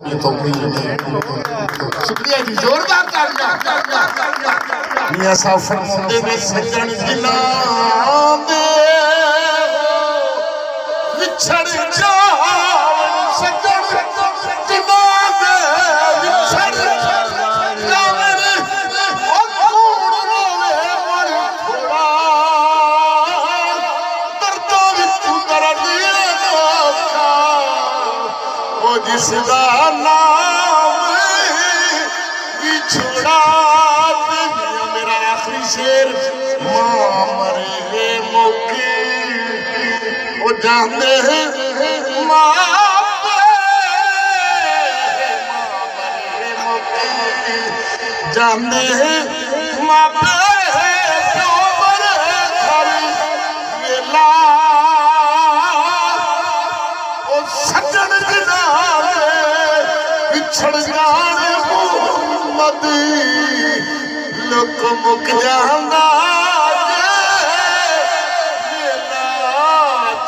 یہ تو شکریہ جی زوردار تالیاں میاں صاحب فرماتے میں سجن جنا دے، وچھڑ جاون او جس دا نام بچھڑا دنیا میرا آخری شیر ماں مرے موکی وہ جانے ہیں ماں جانے ہیں ماں پہ پیو مرے گھر ملا او سجن جنالے بچھڑ جانے محمد لک مک جانا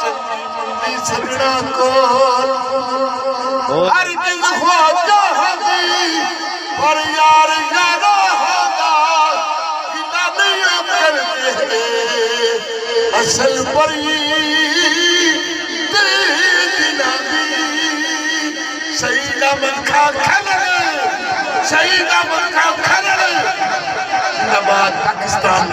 چنگی مندی سجنا کو ہر خواجہ پر یار یارا نہیں اصل پری شہید احمد پاکستان۔